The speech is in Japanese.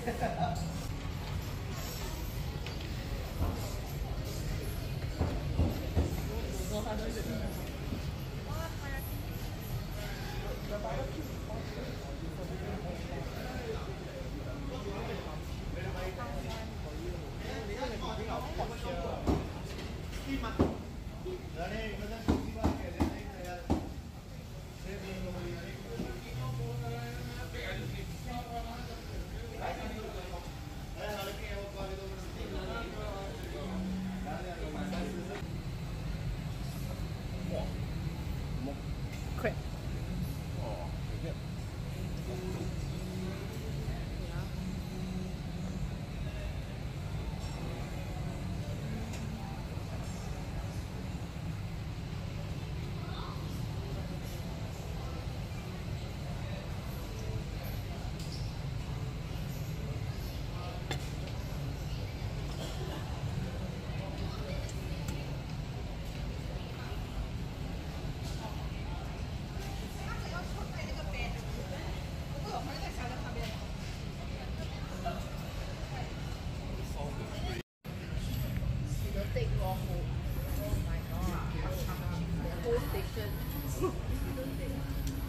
crab. they should.